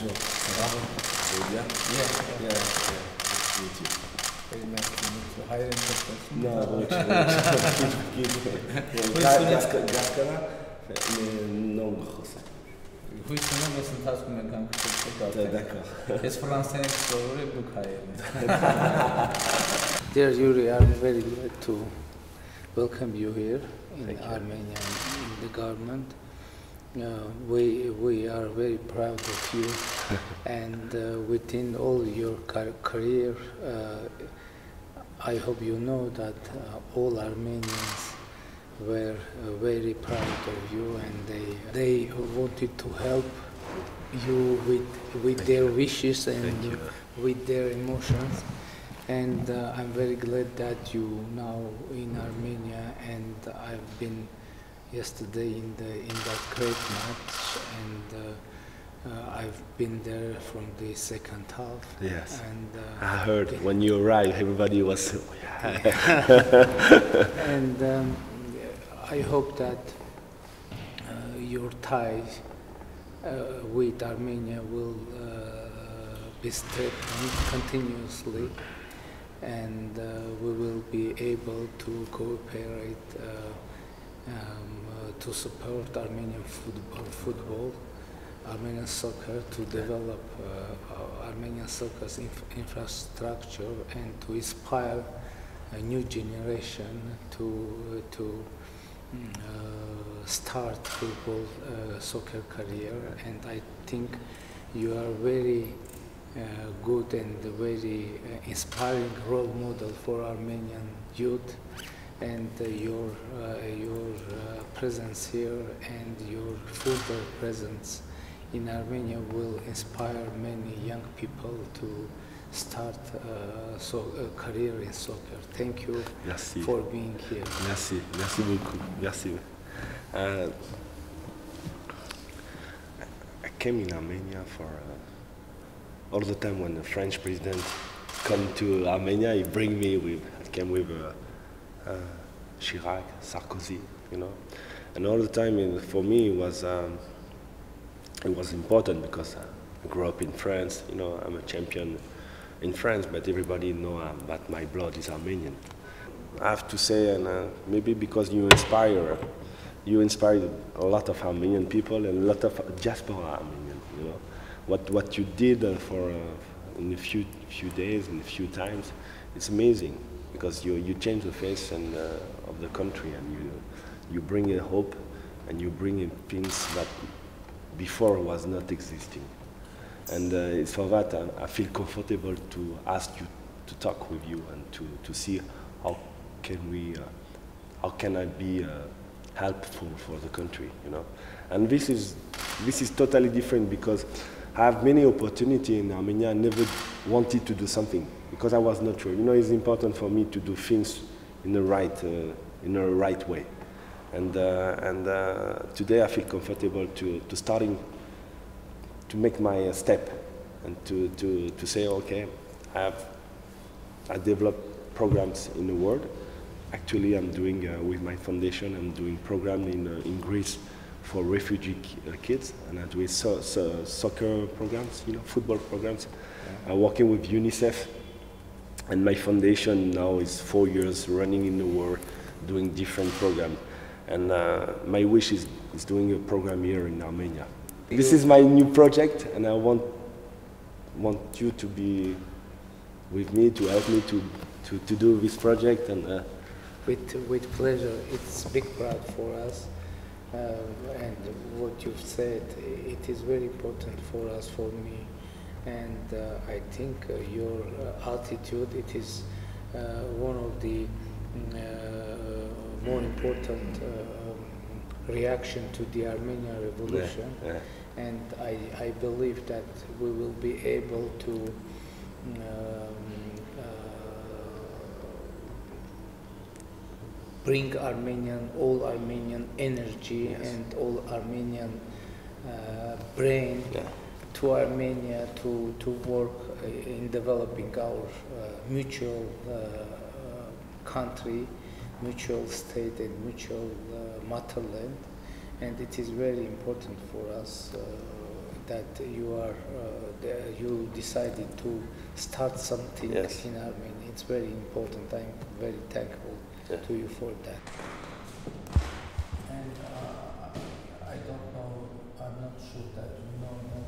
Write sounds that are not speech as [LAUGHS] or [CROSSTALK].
Joe. Yeah. Yeah. Yeah. You. Dear Youri, I'm very glad to welcome you here in Armenia in the government. Uh, we we are very proud of you, [LAUGHS] and uh, within all your car- career, uh, I hope you know that uh, all Armenians were uh, very proud of you, and they they wanted to help you with with their wishes and you. with their emotions. And uh, I'm very glad that you now in Armenia, and I've been yesterday in the in that great match, and uh, uh, I've been there from the second half. Yes. And uh, I heard when you arrived, everybody was. [LAUGHS] [LAUGHS] and um, I hope that uh, your ties uh, with Armenia will uh, be strengthened continuously and uh, we will be able to cooperate uh, um, uh, to support Armenian football, football Armenian soccer to develop uh, Armenian soccer's inf- infrastructure and to inspire a new generation to to uh, start football uh, soccer career. And I think you are very uh, good and very uh, inspiring role model for Armenian youth and uh, your uh, your uh, presence here and your further presence in Armenia will inspire many young people to start uh, so, a career in soccer. Thank you Merci. for being here. Merci, merci beaucoup, merci. Uh, I came in Armenia for uh, all the time when the French president come to Armenia, he bring me with, I came with uh, Chirac, Sarkozy, you know, and all the time for me it was um, it was important because I grew up in France, you know, I'm a champion in France, but everybody know uh, that my blood is Armenian. I have to say, and uh, maybe because you inspire, you inspired a lot of Armenian people and a lot of diaspora Armenian. You know, what what you did uh, for uh, in a few few days and a few times, it's amazing because you you change the face and uh, of the country and you you bring a hope and you bring in things that before was not existing. And uh, it's for that I, I feel comfortable to ask you to talk with you and to, to see how can we, uh, how can I be uh, helpful for the country, you know. And this is, this is totally different because I have many opportunity in Armenia. I never wanted to do something because I was not sure. You know, it's important for me to do things in the right, uh, in the right way. And, uh, and uh, today I feel comfortable to, to starting to make my uh, step and to, to, to say, okay, I have I develop programs in the world. Actually, I'm doing uh, with my foundation, I'm doing program in, uh, in Greece for refugee uh, kids, and I do so, so, soccer programs, you know, football programs. I'm working with UNICEF, and my foundation now is four years running in the world, doing different programs. And uh, my wish is, is doing a program here in Armenia. This is my new project, and I want want you to be with me to help me to, to, to do this project and uh, With, with pleasure. It's big pride for us. Uh, and what you've said, it is very important for us, for me. And uh, I think uh, your uh, attitude, it is uh, one of the mm, uh, more important uh, reaction to the Armenian revolution. yeah. And I, I believe that we will be able to um, bring Armenian, all Armenian energy Yes. and all Armenian uh, brain Yeah. to Armenia to, to work uh, in developing our uh, mutual uh, uh, country, mutual state and mutual uh, motherland. And it is very important for us uh, that you are uh, you decided to start something Yes. in Armenia it's very important. I'm very thankful yeah. to you for that. And uh, I don't know, I'm not sure that you know